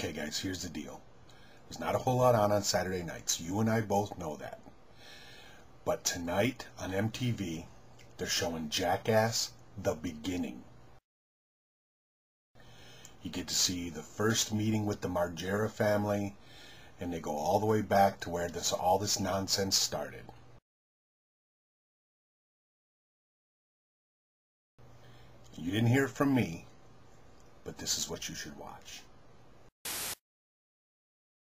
Okay, guys, here's the deal. There's not a whole lot on on Saturday nights. You and I both know that. But tonight on MTV, they're showing Jackass The Beginning. You get to see the first meeting with the Margera family, and they go all the way back to where this all this nonsense started. You didn't hear it from me, but this is what you should watch.